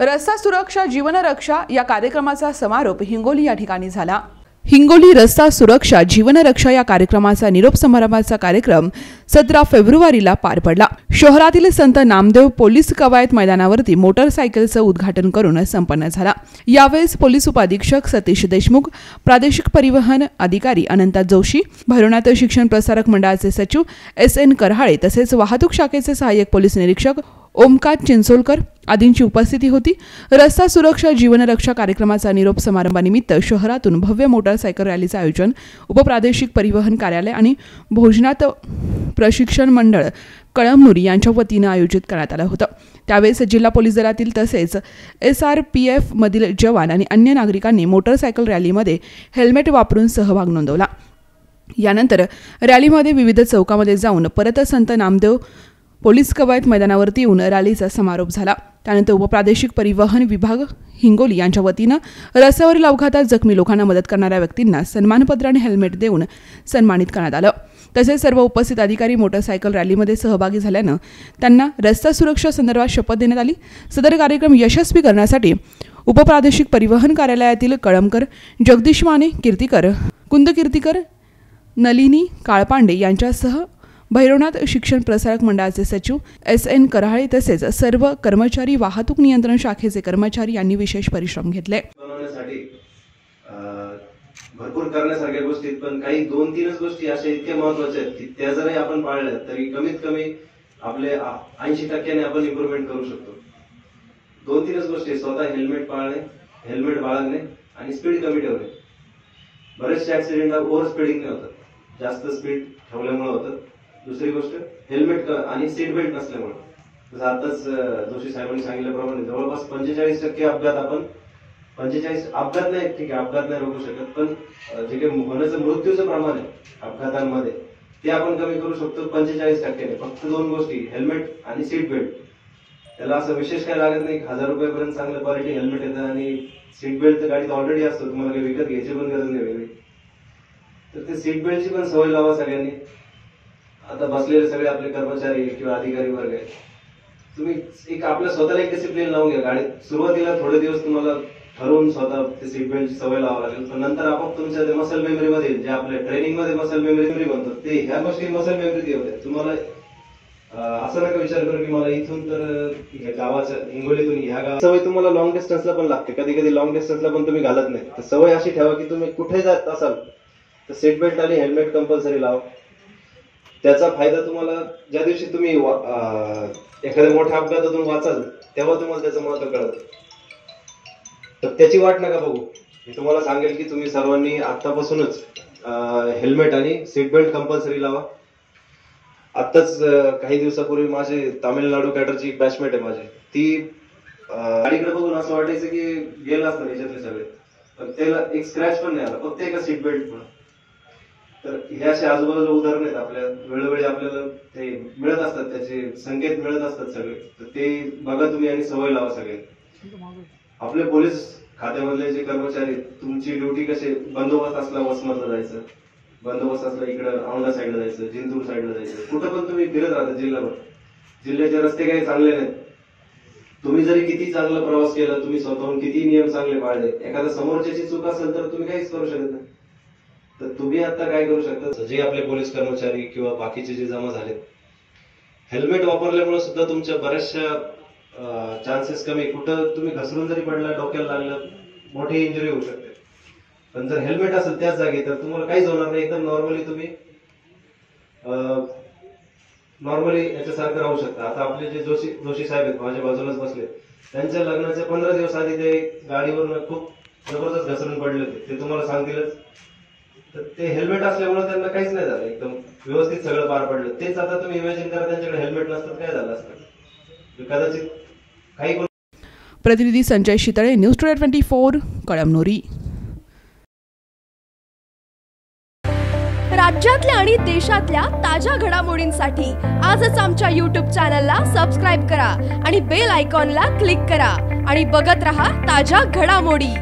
रस्ता सुरक्षा जीवनरक्षा या कार्यक्रमाचा समारोप हिंगोली या ठिकाणी झाला. हिंगोली रस्ता सुरक्षा जीवनरक्षा या कार्यक्रमाचा निरोप समारंभाचा कार्यक्रम सतरा फेब्रुवारीला पार पडला. शहरातील संत नामदेव पोलीस कवायत मैदानावरती मोटरसायकलचं उद्घाटन करून संपन्न झाला. यावेळेस पोलीस उपाधीक्षक सतीश देशमुख प्रादेशिक परिवहन अधिकारी अनंता जोशी भैरवनाथ शिक्षण प्रसारक मंडळाचे सचिव एस एन करहाळे तसेच वाहतूक शाखेचे सहाय्यक पोलीस निरीक्षक ओमकांत चिंचोलकर आदींची उपस्थिती होती. रस्ता सुरक्षा जीवनरक्षा कार्यक्रमाचा निरोप समारंभानिमित्त शहरातून भव्य मोटारसायकल रॅलीचं आयोजन उपप्रादेशिक परिवहन कार्यालय आणि भोजनात प्रशिक्षण मंडळ कळमनुरी यांच्या वतीनं आयोजित करण्यात आलं होतं. त्यावेळेस जिल्हा पोलीस दलातील तसेच एस आर पी एफमधील जवान आणि अन्य नागरिकांनी मोटरसायकल रॅलीमध्ये हेल्मेट वापरून सहभाग नोंदवला. यानंतर रॅलीमध्ये विविध चौकामध्ये जाऊन परत संत नामदेव पोलीस कवायत मैदानावरती येऊन रॅलीचा समारोप झाला. त्यानंतर उपप्रादेशिक परिवहन विभाग हिंगोली यांच्या वतीनं रस्त्यावरील अपघातात जखमी लोकांना मदत करणाऱ्या व्यक्तींना सन्मानपत्र आणि हेल्मेट देऊन सन्मानित करण्यात आलं. तसेच सर्व उपस्थित अधिकारी मोटरसायकल रॅलीमध्ये सहभागी झाल्यानं त्यांना रस्ता सुरक्षा संदर्भात शपथ देण्यात आली. सदर कार्यक्रम यशस्वी करण्यासाठी उपप्रादेशिक परिवहन कार्यालयातील कळमकर जगदीश माने कीर्तीकर कुंद कीर्तिकर नलिनी काळपांडे यांच्यासह भैरवनाथ शिक्षण प्रसारक मंडळाचे सचिव एस एन कराळे तसेच सर्व कर्मचारी वाहतूक नियंत्रण शाखेचे कर्मचारी यांनी विशेष परिश्रम घेतले. भरपूर करण्यासारख्या गोष्टी पण काही दोन तीनच गोष्टी अशा इतक्या महत्त्वाच्या आहेत की त्या जरी आपण पाळल्या तरी कमीत कमी आपले ऐंशी टक्क्याने आपण इम्प्रुव्हमेंट करू शकतो. दोन तीनच गोष्टी स्वतः हेल्मेट पाळणे हेल्मेट बाळगणे आणि स्पीड कमी ठेवणे. बरेचसे ऍक्सिडेंट ओव्हर स्पीडिंग होतात. जास्त स्पीड ठेवल्यामुळे होतं दुसरी गोष्ट हेल्मेट आणि सीट बेल्ट नसल्यामुळे. जसं आताच जोशी साहेबांनी सांगितल्याप्रमाणे जवळपास पंचेचाळीस टक्के अपघात आपण पंचेचाळीस अपघात नाही ठीक आहे अपघात नाही रोखू शकत पण जे काही होण्याचं मृत्यूचं प्रमाण आहे अपघातांमध्ये ते आपण कमी करू शकतो पंचेचाळीस टक्क्याने. फक्त दोन गोष्टी हेल्मेट आणि सीट बेल्ट त्याला असं विशेष काय लागत नाही हजार रुपयापर्यंत चांगलं क्वालिटी हेल्मेट येतं आणि सीट बेल्ट तर गाडीत ऑलरेडी असतो तुम्हाला काही विकत घ्यायची पण गरज नाही वेगळी. तर ते सीट बेल्टची पण सवय लावा सगळ्यांनी. आता बसलेले सगळे आपले कर्मचारी किंवा अधिकारी वर्ग आहेत तुम्ही एक आपल्या स्वतःला एक डिसिप्लिन लावून घ्या. गाडीत सुरुवातीला थोडे दिवस तुम्हाला ठरवून स्वतः ते सीट बेल्टची सवय लावा लागेल. पण नंतर आपण तुमच्या ते मसल मेमरी मध्ये जे आपल्या ट्रेनिंगमध्ये मसल मेमरी बनतो ते ह्या गोष्टी मसल मेमरी होत्या. तुम्हाला असं नका विचार करू की मला इथून तर गावाच्या हिंगोलीतून ह्या गावात सवय तुम्हाला लॉंग डिस्टन्सला पण लागते. कधी कधी लॉंग डिस्टन्सला पण तुम्ही घालत नाही. तर सवय अशी ठेवा की तुम्ही कुठे जात असाल तर सीट बेल्ट आणि हेल्मेट कंपल्सरी लावा. त्याचा फायदा तुम्हाला ज्या दिवशी तुम्ही वा- एखाद्या मोठ्या अपघातातून वाचाल तेव्हा तुम्हाला त्याचं महत्त्व कळत. तर त्याची वाट नका बघू. मी तुम्हाला सांगेल की तुम्ही सर्वांनी आतापासूनच हेल्मेट आणि सीट बेल्ट कंपल्सरी लावा आताच काही दिवसापूर्वी माझे तामिळनाडू कॅडरची एक बॅचमेट आहे माझी. ती गाडीकडे बघून असं वाटायचं की गेलं असतं याच्यातले सगळे. पण त्याला एक स्क्रॅच पण नाही आला. फक्त एका सीट बेल्ट तर हे असे आजूबाजूला उदाहरण आहेत आपल्या वेळोवेळी आपल्याला ते मिळत असतात त्याचे संकेत मिळत असतात सगळे. तर ते बघा तुम्ही आणि सवय लावा सगळे. आपले पोलीस खात्यामधले जे कर्मचारी तुमची ड्युटी कसे बंदोबस्त असला वसमतला जायचं बंदोबस्त असला इकडं औंढा साईडला जायचं जिंतूर साईडला जायचं. कुठं पण तुम्ही फिरत राहता जिल्ह्यावर. जिल्ह्याचे रस्ते काही चांगले नाहीत. तुम्ही जरी किती चांगला प्रवास केला तुम्ही स्वतःहून किती नियम चांगले पाळले एखाद्या समोरच्याची चूक असेल तर तुम्ही काहीच करू शकत नाही. तर तुम्ही आता काय करू शकता? जे आपले पोलीस कर्मचारी किंवा बाकीचे जे जमा झाले हेल्मेट वापरल्यामुळे सुद्धा तुमच्या बऱ्याचशा चान्सेस कमी. कुठं तुम्ही घसरून जरी पडला डोक्याला लागलं मोठी इंजुरी होऊ शकते. पण जर हेल्मेट असेल त्याच जागी तर तुम्हाला काहीच होणार नाही. एकदम नॉर्मली तुम्ही नॉर्मली याच्यासारखं राहू शकता. आता आपले जे जोशी जोशी साहेब आहेत माझ्या बाजूलाच बसले त्यांच्या लग्नाच्या पंधरा दिवस आधी ते गाडीवरून खूप जबरदस्त घसरून पडले होते. ते तुम्हाला सांगतीलच. तर ते हेल्मेट असल्यामुळे त्यांना काहीच नाही झालं. एकदम व्यवस्थित सगळं पार पडलं. तेच आता तुम्ही इमॅजिन करा त्यांच्याकडे हेल्मेट नसतं काय झालं असतं? कदाचित काही प्रतिनिधी Sanjay Shitale news today twenty four Kalamnuri. राज्यातल्या आणि देशातल्या ताज्या घडामोडींसाठी आजच आमच्या यूट्यूब चॅनलला सबस्क्राईब करा आणि बेल आयकॉनला क्लिक करा आणि बघत रहा ताज्या घडामोडी.